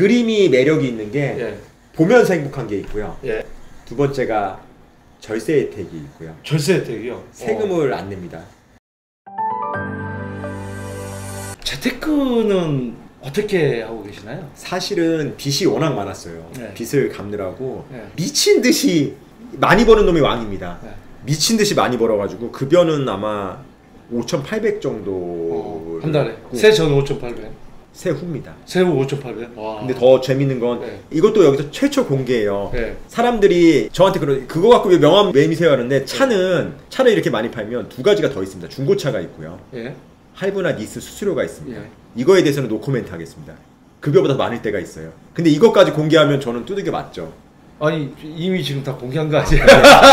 그림이 매력이 있는 게 예. 보면서 행복한 게 있고요. 예. 두 번째가 절세 혜택이 있고요. 절세 혜택이요. 어. 세금을 안 냅니다. 재테크는 어떻게 하고 계시나요? 사실은 빚이 워낙 많았어요. 네. 빚을 갚느라고 네. 미친 듯이 많이 버는 놈이 왕입니다. 네. 미친 듯이 많이 벌어가지고 급여는 아마 5,800 정도 어, 한 달에 세전 5,800, 세후입니다. 세후 5,800. 와. 근데 더 재밌는 건 네. 이것도 여기서 최초 공개예요. 네. 사람들이 저한테 그러 그거 갖고 왜 명함 매미세요 하는데 차는 차를 이렇게 많이 팔면 두 가지가 더 있습니다. 중고차가 있고요. 예. 할부나 니스 수수료가 있습니다. 예. 이거에 대해서는 노코멘트 하겠습니다. 급여보다 많을 때가 있어요. 근데 이것까지 공개하면 저는 두들겨 맞죠. 아니 이미 지금 다 공개한 거 아니에요?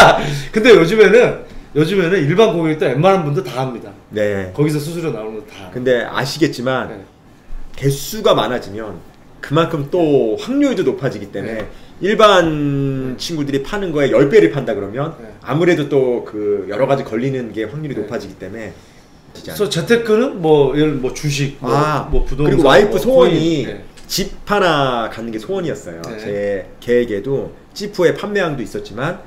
근데 요즘에는 요즘에는 일반 고객도 웬만한 분들 다 합니다. 네. 거기서 수수료 나오는 거 다. 근데 아시겠지만 네. 개수가 많아지면 그만큼 또 확률도 높아지기 때문에 네. 일반 친구들이 파는 거에 10배를 판다 그러면 네. 아무래도 또 그 여러 가지 걸리는 게 확률이 네. 높아지기 때문에 그래서 재테크는 뭐 예를 뭐 주식, 뭐, 아, 뭐 부동산, 그리고 와이프 뭐 소원이 네. 집 하나 갖는 게 소원이었어요. 네. 제 계획에도 지프의 판매량도 있었지만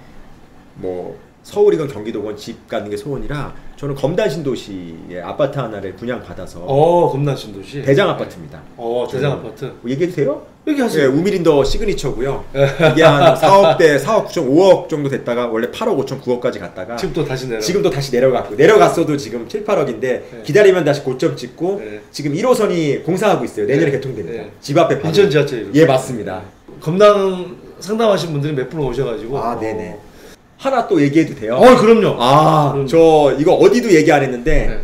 뭐 서울이건 경기도건 집 갖는 게 소원이라 저는 검단 신도시에 아파트 하나를 분양 받아서 어, 겁나 신도시. 대장 아파트입니다. 어, 대장 아파트. 뭐 얘기해도 돼요? 네, 얘기하세요. 우미린더 시그니처고요. 이게 한 4억대, 4억 9천, 5억 정도 됐다가 원래 8억 5천, 9억까지 갔다가 지금 또 다시 내려. 지금 또 다시 내려갔고 내려갔어도 지금 7, 8억인데 네. 기다리면 다시 고점 찍고 네. 지금 1호선이 공사하고 있어요. 내년에 네. 개통됩니다. 네. 집 앞에 바로. 인천 지하철. 예 맞습니다. 검당 상담하신 분들이 몇 분 오셔가지고. 아 네네. 하나 또 얘기해도 돼요? 어, 그럼요. 아, 그럼요. 저 이거 어디도 얘기 안 했는데 네.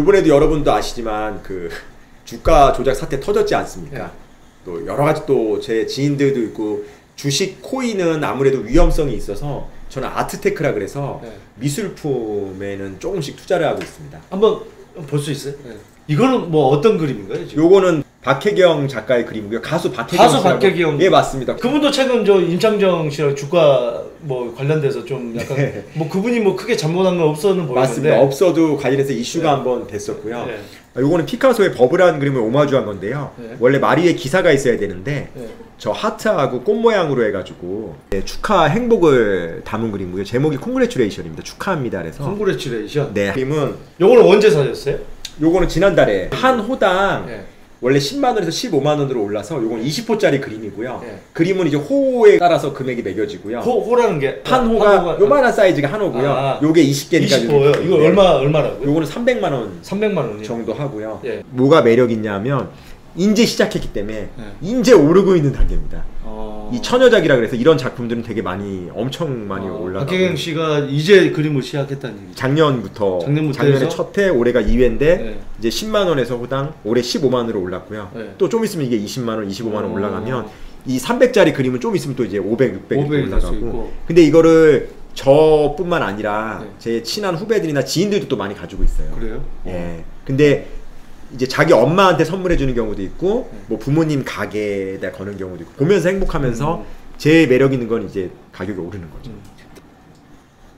요번에도 여러분도 아시지만 그 주가 조작 사태 터졌지 않습니까? 네. 또 여러 가지 또 제 지인들도 있고 주식 코인은 아무래도 위험성이 있어서 저는 아트테크라 그래서 네. 미술품에는 조금씩 투자를 하고 있습니다. 한번 볼 수 있어요? 네. 이거는 뭐 어떤 그림인가요? 지금? 요거는 박혜경 작가의 그림이고요. 가수 박혜경 가수 박혜경. 예 맞습니다. 그분도 최근 저 임창정 씨랑 주가 뭐 관련돼서 좀 약간 네. 뭐 그분이 뭐 크게 잘못한 건 없어는 보이는데 맞습니다. 없어도 관련해서 이슈가 네. 한번 됐었고요. 네. 아, 요거는 피카소의 버블한 그림을 오마주한 건데요. 네. 원래 마리에 기사가 있어야 되는데 네. 저 하트하고 꽃 모양으로 해가지고 네, 축하 행복을 담은 그림이고요. 제목이 congratulation입니다. 축하합니다. 그래서 congratulation. 네 그림은 요거는 언제 사셨어요? 요거는 지난달에 한 호당 네. 원래 10만 원에서 15만 원으로 올라서 요건 20호짜리 그림이고요. 네. 그림은 이제 호에 따라서 금액이 매겨지고요. 호, 호라는 게 한 호가 한 요만한 사이즈가 한 호고요. 아, 요게 20개니까 20호요. 이거 얼마 얼마라고요? 요거는 300만 원 300만 원이요. 정도 하고요. 예. 뭐가 매력 있냐면 인제 시작했기 때문에 네. 인제 오르고 있는 단계입니다. 어... 이 처녀작이라 그래서 이런 작품들은 되게 많이 엄청 많이 어, 올라가고 박혜경 씨가 이제 그림을 시작했다는 얘기죠. 작년부터 작년부터 작년에 해서? 첫 해 올해가 2회인데 네. 이제 10만 원에서 호당 올해 15만 원으로 올랐고요. 네. 또좀 있으면 이게 20만 원, 25만 원 어. 올라가면 이 300짜리 그림은 좀 있으면 또 이제 500, 600 이렇게 500이 될수 올라가고. 있고. 근데 이거를 저뿐만 아니라 네. 제 친한 후배들이나 지인들도 또 많이 가지고 있어요. 그래요? 예. 근데 이제 자기 엄마한테 선물해 주는 경우도 있고 네. 뭐 부모님 가게에다 거는 경우도 있고 보면서 행복하면서 음. 제일 매력 있는 건 이제 가격이 오르는 거죠. 음.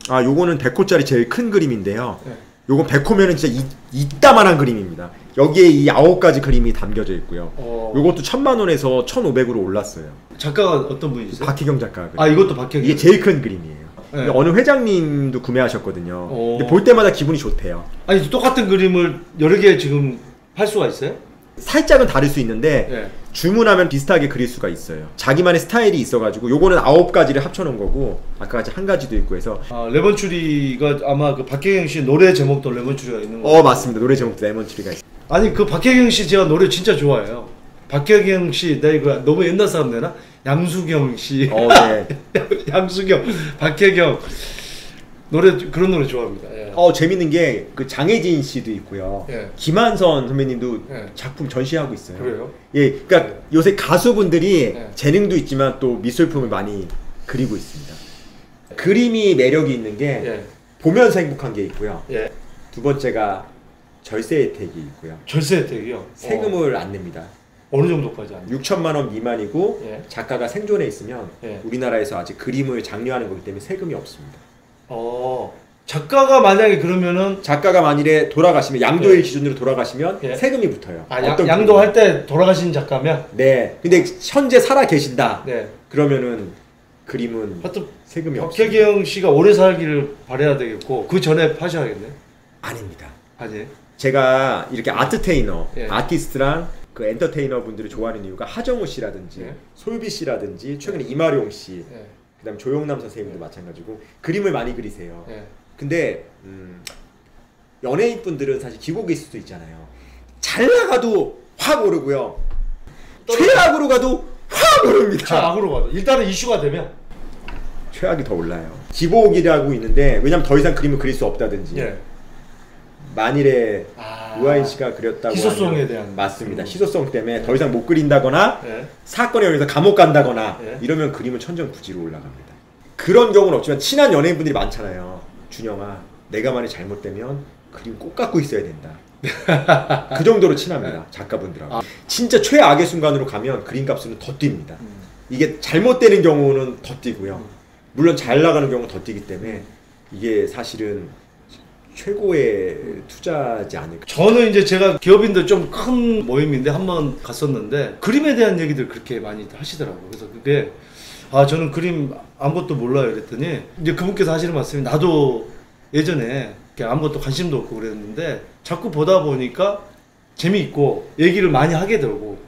아, 요거는 100호짜리 제일 큰 그림인데요. 네. 요건 100호면은 진짜 이, 이따만한 그림입니다. 여기에 이 아홉 가지 그림이 담겨져 있고요. 어... 요것도 천만 원에서 천오백으로 올랐어요. 작가가 어떤 분이세요? 박희경 작가 그림. 아 이것도 박혜경. 이게 제일 큰 그림이에요. 네. 어느 회장님도 구매하셨거든요. 어. 근데 볼 때마다 기분이 좋대요. 아니 똑같은 그림을 여러 개 지금 팔 수가 있어요? 살짝은 다를 수 있는데 예. 주문하면 비슷하게 그릴 수가 있어요. 자기만의 스타일이 있어가지고 요거는 아홉 가지를 합쳐놓은 거고 아까 같이 한 가지도 있고 해서 아 레몬추리가 아마 그 박혜경 씨 노래 제목도 레몬추리가 있는 거. 어 맞습니다. 노래 제목도 레몬트리가 있어요. 아니 그 박혜경 씨 제가 노래 진짜 좋아해요. 박혜경 씨, 나 이거 너무 옛날 사람 되나? 양수경 씨, 어, 네. 양수경, 박혜경 노래 그런 노래 좋아합니다. 예. 어 재밌는 게 그 장혜진 씨도 있고요. 예. 김한선 선배님도 예. 작품 전시하고 있어요. 그래요? 예, 그러니까 네. 요새 가수분들이 네. 재능도 있지만 또 미술품을 많이 그리고 있습니다. 그림이 매력이 있는 게 예. 보면서 행복한 게 있고요. 예. 두 번째가 절세 혜택이 있고요. 절세 혜택이요. 세금을 안 냅니다. 어, 느 정도까지 안? 6천만 원 미만이고 예. 작가가 생존해 있으면 예. 우리나라에서 아직 그림을 장려하는 거기 때문에 세금이 없습니다. 어. 작가가 만약에 그러면은 작가가 만일에 돌아가시면 양도일 기준으로 돌아가시면 예. 세금이 붙어요. 아, 양, 어떤 양도할 때 돌아가신 작가면. 네. 근데 현재 살아 계신다. 네. 그러면은 그림은 하여튼 세금이 없어요. 박혜경 씨가 오래 살기를 바래야 되겠고 그 전에 파셔야겠네. 아닙니다. 아니. 제가 이렇게 아트테이너, 예. 아티스트랑 그 엔터테이너 분들을 좋아하는 이유가 하정우 씨라든지 예. 솔비 씨라든지 최근에 이마룡 씨, 예. 그다음 조용남 선생님도 마찬가지고 그림을 많이 그리세요. 예. 근데 음, 연예인 분들은 사실 있을 수도 있잖아요. 잘 나가도 확 오르고요. 최악으로 가도 확 오릅니다. 자, 악으로 가도 일단은 이슈가 되면 최악이 더 올라요. 기복이라고 있는데 왜냐면 더 이상 그림을 그릴 수 없다든지 예. 만일에 아. 우하인 씨가 그렸다고 희소성에 대한 맞습니다. 음. 희소성 때문에 더 이상 못 그린다거나 예. 사건에 의해서 감옥 간다거나 예. 이러면 그림은 천정부지로 올라갑니다. 그런 경우는 없지만 친한 연예인분들이 많잖아요. 준영아, 내가 만약 잘못되면 그림 꼭 갖고 있어야 된다. 그 정도로 친합니다. 작가분들하고. 아. 진짜 최악의 순간으로 가면 그림 값은 더 뜁니다. 음. 이게 잘못되는 경우는 더 뛰고요. 물론 잘 나가는 경우는 더 뛰기 때문에 이게 사실은 최고의 투자지 않을까. 저는 이제 제가 기업인들 좀 큰 모임인데 한 번 갔었는데 그림에 대한 얘기들 그렇게 많이 하시더라고요. 그래서 그게 아 저는 그림 아무것도 몰라요. 이랬더니 이제 그분께서 하시는 말씀이 나도 예전에 아무것도 관심도 없고 그랬는데 자꾸 보다 보니까 재미있고 얘기를 많이 하게 되고.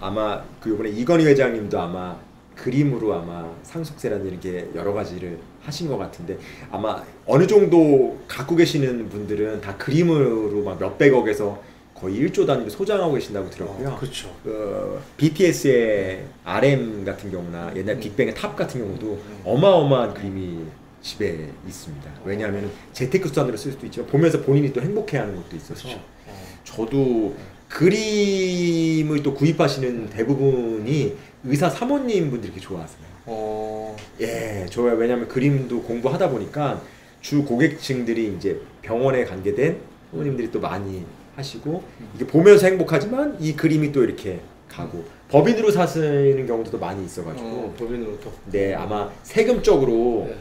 아마 그 이번에 이건희 회장님도 아마 그림으로 아마 상속세라는 이렇게 여러 가지를 하신 것 같은데 아마 어느 정도 갖고 계시는 분들은 다 그림으로 막 몇백억에서 거의 1조 단위로 소장하고 계신다고 들었고요. 그렇죠. 그 BTS의 RM 같은 경우나 옛날 음. 빅뱅의 탑 같은 경우도 음. 어마어마한 그림이 집에 있습니다. 왜냐하면 재테크 수단으로 쓸 수도 있지만 보면서 본인이 또 행복해하는 것도 있어서 그렇죠. 어. 저도 그림을 또 구입하시는 대부분이 의사 사모님 분들이 이렇게 좋아하세요. 어. 예, 좋아요. 왜냐하면 그림도 공부하다 보니까 주 고객층들이 이제 병원에 관계된 부모님들이 또 많이 하시고 이게 보면서 행복하지만 이 그림이 또 이렇게 가고 법인으로 사시는 경우도 또 많이 있어가지고 어, 법인으로 또. 네 아마 세금적으로 네.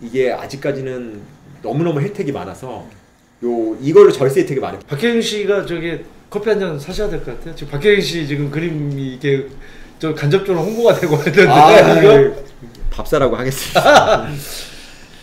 이게 아직까지는 너무너무 혜택이 많아서 요 이걸로 절세 혜택이 많아요. 박혜경 씨가 저기 커피 한 잔 사셔야 될 것 같아요. 지금 박혜경 씨 지금 그림이 이게 저 간접적으로 홍보가 되고 있는데 아, 이거 밥 사라고 하겠습니다.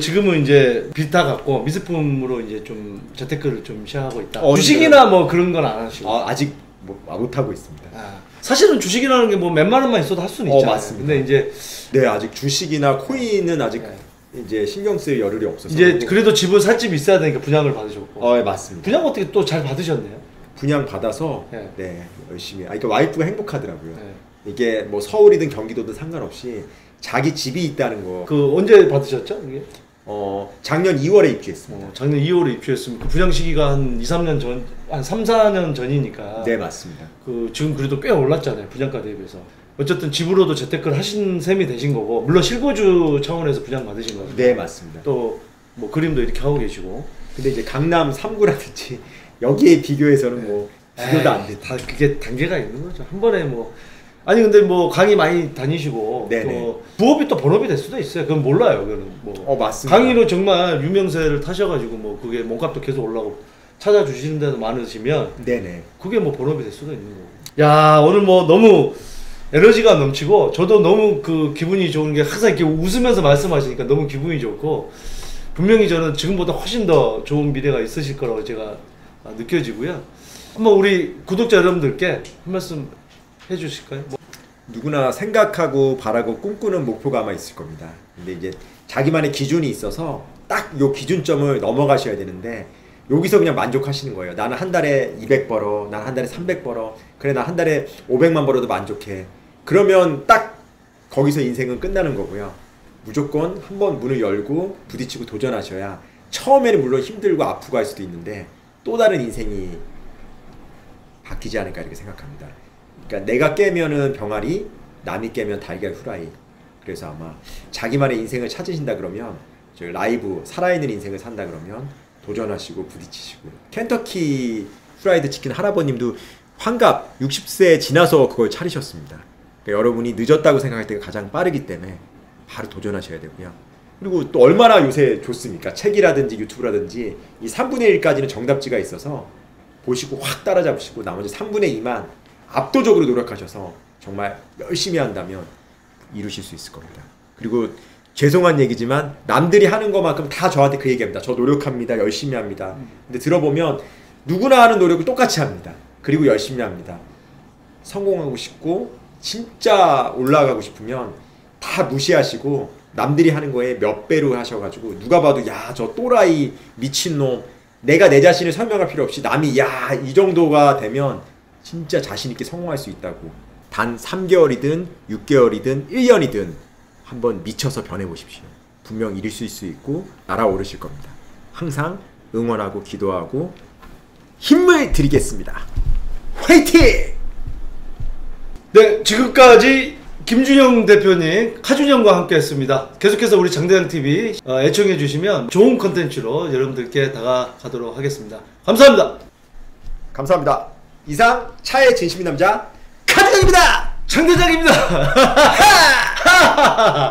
지금은 이제 비타 갖고 미술품으로 이제 좀 재테크를 좀 시작하고 있다. 어, 주식이나 뭐 그런 건 안 하시고. 아, 아직 뭐, 못 하고 있습니다. 아, 사실은 주식이라는 게 뭐 몇만 원만 있어도 할 수는 어, 있잖아요. 맞습니다. 근데 이제 네, 아직 주식이나 코인은 아직 네. 이제 신경 쓸 여력이 없어서. 이제 그래도 집은 살 집이 있어야 되니까 분양을 받으셨고. 어, 네, 맞습니다. 분양 어떻게 또 잘 받으셨네요. 분양 받아서 네. 네, 열심히. 아, 그러니까 와이프가 행복하더라고요. 네. 이게 뭐 서울이든 경기도든 상관없이 자기 집이 있다는 거. 그 언제 받으셨죠? 이게? 어, 작년 2월에 입주했습니다. 어, 작년 2월에 입주했으면 그 분양 시기가 한 2, 3년 전, 한 3, 4년 전이니까. 네, 맞습니다. 그 지금 그래도 꽤 올랐잖아요 분양가 대비해서 어쨌든 집으로도 재테크를 하신 셈이 되신 거고 물론 실거주 차원에서 분양 받으신 거고 네, 맞습니다. 또 뭐 그림도 이렇게 하고 계시고 근데 이제 강남 3구라든지 여기에 비교해서는 뭐 비교도 안 돼. 다 그게 단계가 있는 거죠 한 번에 뭐 아니 근데 뭐 강의 많이 다니시고 네네. 또 부업이 또 본업이 될 수도 있어요 그건 몰라요 그거는 뭐 어, 맞습니다. 강의로 정말 유명세를 타셔가지고 뭐 그게 몸값도 계속 올라가고 찾아주시는 데도 많으시면 네네. 그게 뭐 본업이 될 수도 있는 거고. 야 오늘 뭐 너무 에너지가 넘치고 저도 너무 그 기분이 좋은 게 항상 이렇게 웃으면서 말씀하시니까 너무 기분이 좋고 분명히 저는 지금보다 훨씬 더 좋은 미래가 있으실 거라고 제가 아, 느껴지고요. 한번 우리 구독자 여러분들께 한 말씀 해주실까요? 뭐, 누구나 생각하고 바라고 꿈꾸는 목표가 아마 있을 겁니다. 근데 이제 자기만의 기준이 있어서 딱 요 기준점을 넘어가셔야 되는데 여기서 그냥 만족하시는 거예요. 나는 한 달에 200 벌어. 나는 한 달에 300 벌어. 그래 나 한 달에 500만 벌어도 만족해. 그러면 딱 거기서 인생은 끝나는 거고요. 무조건 한번 문을 열고 부딪히고 도전하셔야 처음에는 물론 힘들고 아프고 할 수도 있는데 또 다른 인생이 바뀌지 않을까 이렇게 생각합니다. 그러니까 내가 깨면은 병아리, 남이 깨면 달걀 후라이. 그래서 아마 자기만의 인생을 찾으신다 그러면 저 라이브 살아있는 인생을 산다 그러면 도전하시고 부딪히시고 켄터키 프라이드 치킨 할아버님도 환갑 60세 지나서 그걸 차리셨습니다. 그러니까 여러분이 늦었다고 생각할 때가 가장 빠르기 때문에 바로 도전하셔야 되고요. 그리고 또 얼마나 요새 좋습니까? 책이라든지 유튜브라든지 이 3분의 1까지는 정답지가 있어서 보시고 확 따라잡으시고 나머지 3분의 2만 압도적으로 노력하셔서 정말 열심히 한다면 이루실 수 있을 겁니다. 그리고 죄송한 얘기지만 남들이 하는 것만큼 다 저한테 그 얘기합니다. 저 노력합니다. 열심히 합니다. 근데 들어보면 누구나 하는 노력을 똑같이 합니다. 그리고 열심히 합니다. 성공하고 싶고 진짜 올라가고 싶으면 다 무시하시고 남들이 하는 거에 몇 배로 하셔가지고 누가 봐도 야 저 또라이 미친놈 내가 내 자신을 설명할 필요 없이 남이 야 이 정도가 되면 진짜 자신 있게 성공할 수 있다고 단 3개월이든 6개월이든 1년이든 한번 미쳐서 변해 보십시오. 분명 이룰 수 있고 날아오르실 겁니다. 항상 응원하고 기도하고 힘을 드리겠습니다. 화이팅! 네, 지금까지 김준영 대표님, 카준영과 함께 했습니다. 계속해서 우리 장대장 TV 어, 애청해 주시면 좋은 컨텐츠로 여러분들께 다가가도록 하겠습니다. 감사합니다. 감사합니다. 이상 차의 진심인 남자 카드입니다. 장대장입니다.